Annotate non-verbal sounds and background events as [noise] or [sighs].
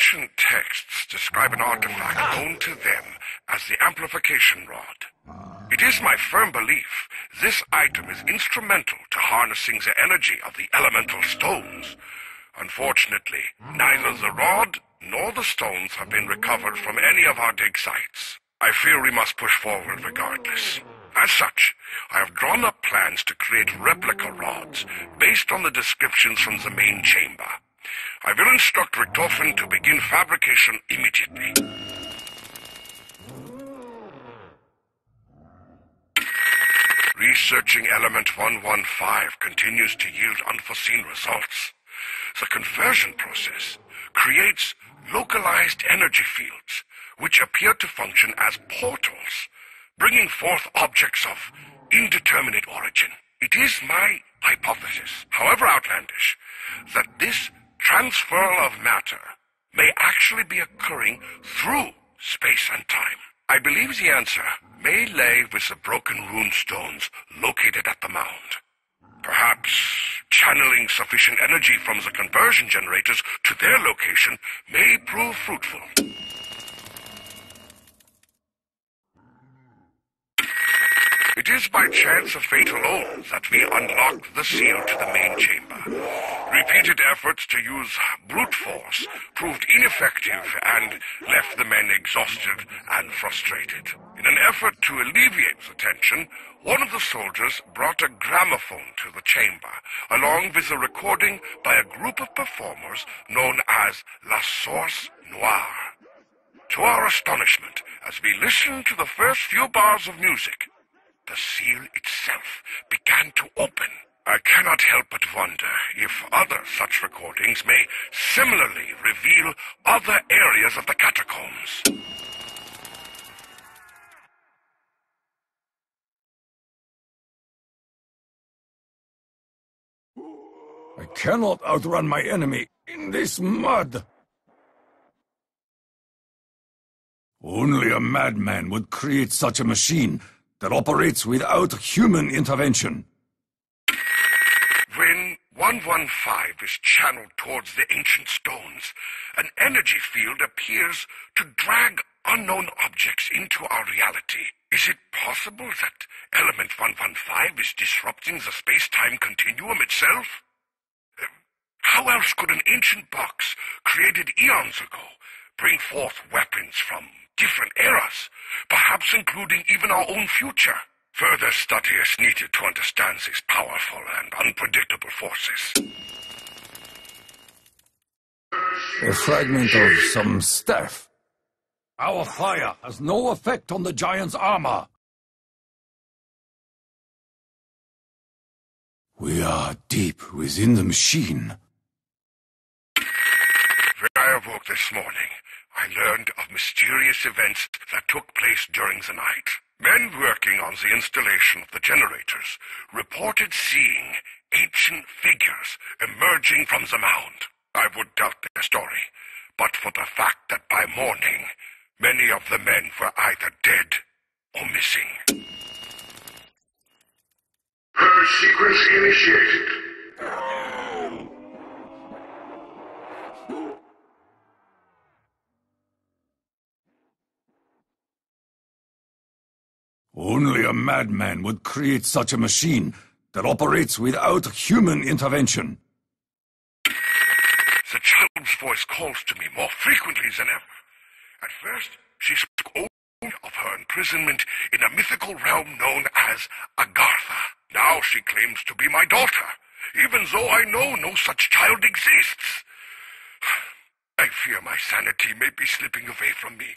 ancient texts describe an artifact known to them as the Amplification Rod. It is my firm belief this item is instrumental to harnessing the energy of the elemental stones. Unfortunately, neither the rod nor the stones have been recovered from any of our dig sites. I fear we must push forward regardless. As such, I have drawn up plans to create replica rods based on the descriptions from the main chamber. I will instruct Richtofen to begin fabrication immediately. Researching element 115 continues to yield unforeseen results. The conversion process creates localized energy fields which appear to function as portals, bringing forth objects of indeterminate origin. It is my hypothesis, however outlandish, that this transfer of matter may actually be occurring through space and time. I believe the answer may lay with the broken rune stones located at the mound. Perhaps channeling sufficient energy from the conversion generators to their location may prove fruitful. It is by chance of fate alone that we unlocked the seal to the main chamber. Repeated efforts to use brute force proved ineffective and left the men exhausted and frustrated. In an effort to alleviate the tension, one of the soldiers brought a gramophone to the chamber, along with a recording by a group of performers known as La Source Noire. To our astonishment, as we listened to the first few bars of music, the seal itself began to open. I cannot help but wonder if other such recordings may similarly reveal other areas of the catacombs. I cannot outrun my enemy in this mud. Only a madman would create such a machine that operates without human intervention. When 115 is channeled towards the ancient stones, an energy field appears to drag unknown objects into our reality. Is it possible that element 115 is disrupting the space-time continuum itself? Uh, How else could an ancient box, created eons ago, bring forth weapons from different eras, perhaps including even our own future? Further study is needed to understand these powerful and unpredictable forces. A fragment of some staff. Our fire has no effect on the giant's armor. We are deep within the machine. This morning, I learned of mysterious events that took place during the night. Men working on the installation of the generators reported seeing ancient figures emerging from the mound. I would doubt their story, but for the fact that by morning, many of the men were either dead or missing. Purge sequence initiated. Only a madman would create such a machine that operates without human intervention. The child's voice calls to me more frequently than ever. At first, she spoke only of her imprisonment in a mythical realm known as Agartha. Now she claims to be my daughter, even though I know no such child exists. [sighs] I fear my sanity may be slipping away from me.